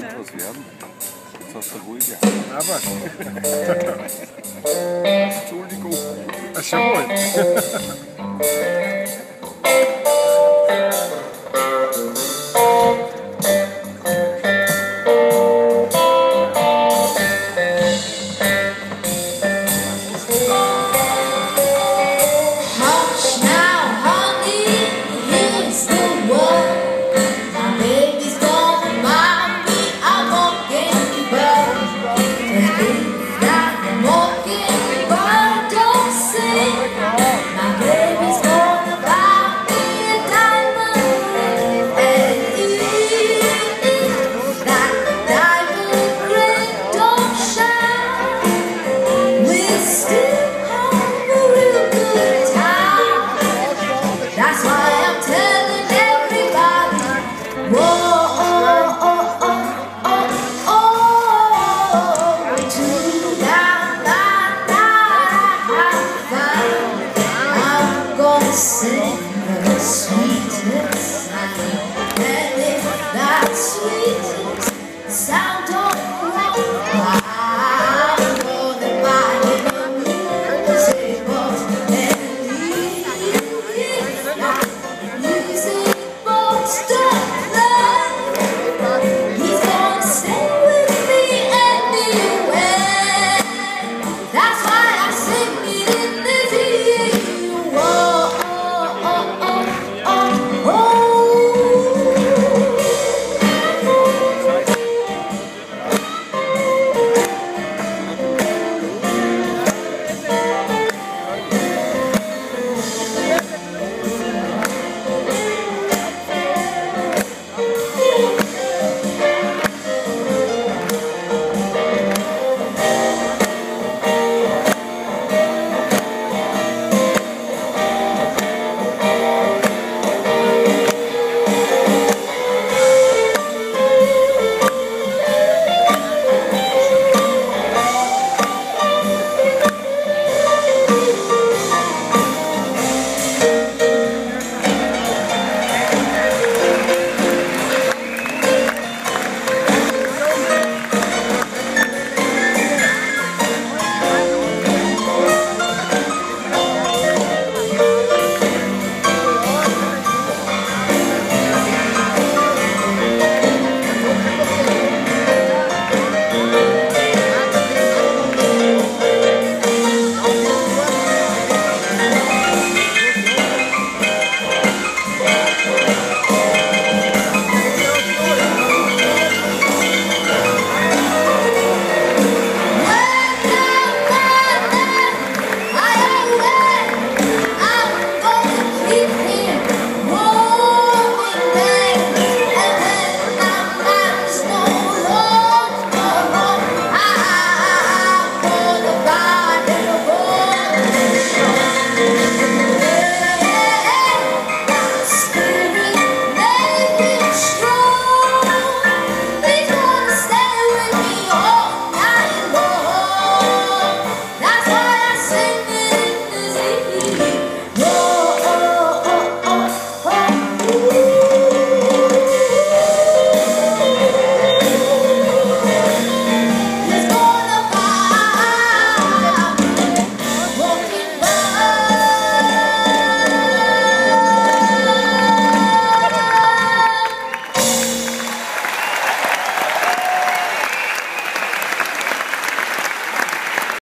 könnte was werden. Jetzt hast du ruhige Aber, Entschuldigung. ach, schon wohl. Senhor.